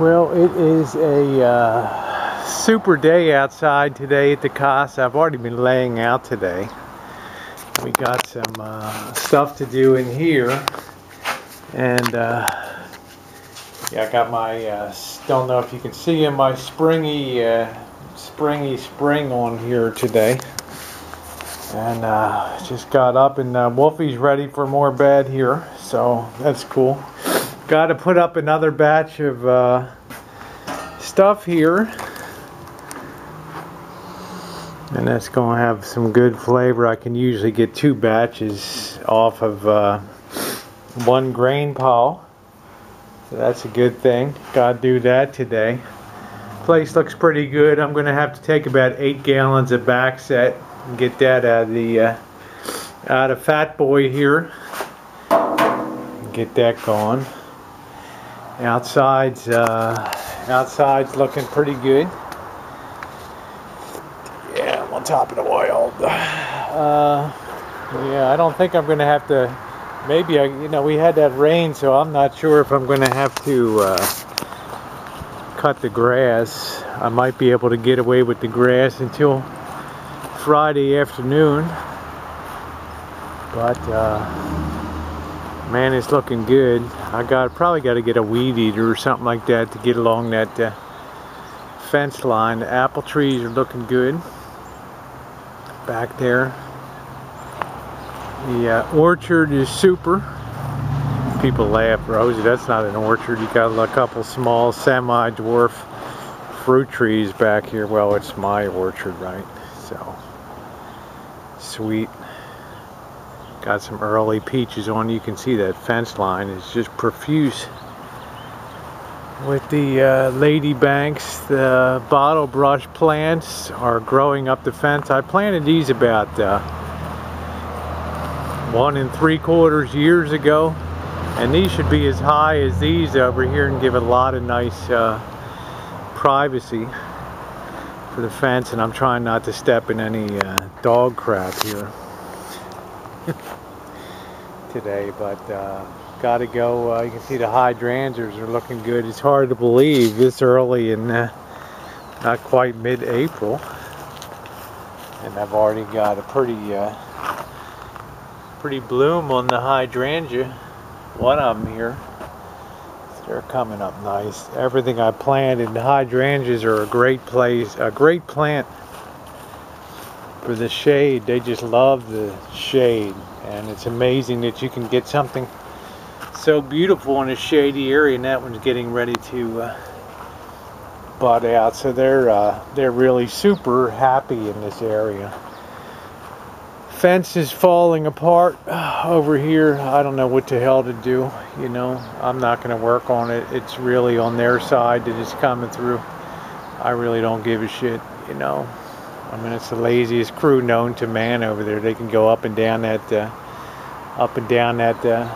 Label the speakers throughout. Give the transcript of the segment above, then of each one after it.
Speaker 1: Well, it is a uh, super day outside today at the casa. I've already been laying out today. We got some uh, stuff to do in here. And uh, yeah, I got my, uh, don't know if you can see in my springy, uh, springy spring on here today. And uh, just got up and Wolfie's ready for more bed here. So that's cool got to put up another batch of uh, stuff here. And that's going to have some good flavor. I can usually get two batches off of uh, one grain pile so that's a good thing. Got to do that today. Place looks pretty good. I'm gonna have to take about eight gallons of back set and get that out of the uh, out of fat boy here. Get that going Outside's uh, outside's looking pretty good. Yeah, I'm on top of the world. Uh, yeah, I don't think I'm gonna have to. Maybe I, you know, we had that rain, so I'm not sure if I'm gonna have to uh, cut the grass. I might be able to get away with the grass until Friday afternoon, but. Uh, man it's looking good. I got probably got to get a weed eater or something like that to get along that uh, fence line. The apple trees are looking good back there. The uh, orchard is super. People laugh Rosie that's not an orchard. You got a couple small semi-dwarf fruit trees back here. Well it's my orchard right? So sweet Got some early peaches on. You can see that fence line is just profuse with the uh, lady banks. The bottle brush plants are growing up the fence. I planted these about uh, one and three quarters years ago. And these should be as high as these over here and give a lot of nice uh, privacy for the fence. And I'm trying not to step in any uh, dog crap here. today, but uh, got to go. Uh, you can see the hydrangeas are looking good. It's hard to believe this early in uh, not quite mid-April, and I've already got a pretty uh, pretty bloom on the hydrangea. One of them here. They're coming up nice. Everything I planted, hydrangeas are a great place, a great plant for the shade. They just love the shade. And it's amazing that you can get something so beautiful in a shady area. And that one's getting ready to uh, bud out. So they're, uh, they're really super happy in this area. Fence is falling apart over here. I don't know what the hell to do. You know, I'm not going to work on it. It's really on their side that it's coming through. I really don't give a shit, you know. I mean, it's the laziest crew known to man over there. They can go up and down that, uh, up and down that uh,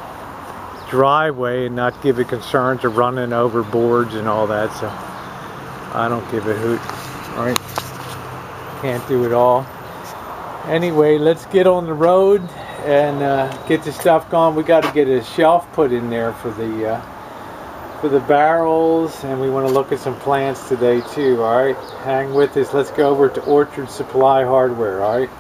Speaker 1: driveway and not give a concerns of running over boards and all that. So I don't give a hoot. Right? Can't do it all. Anyway, let's get on the road and uh, get the stuff going. We got to get a shelf put in there for the uh, for the barrels and we want to look at some plants today too all right? Hang with us. Let's go over to orchard supply hardware all right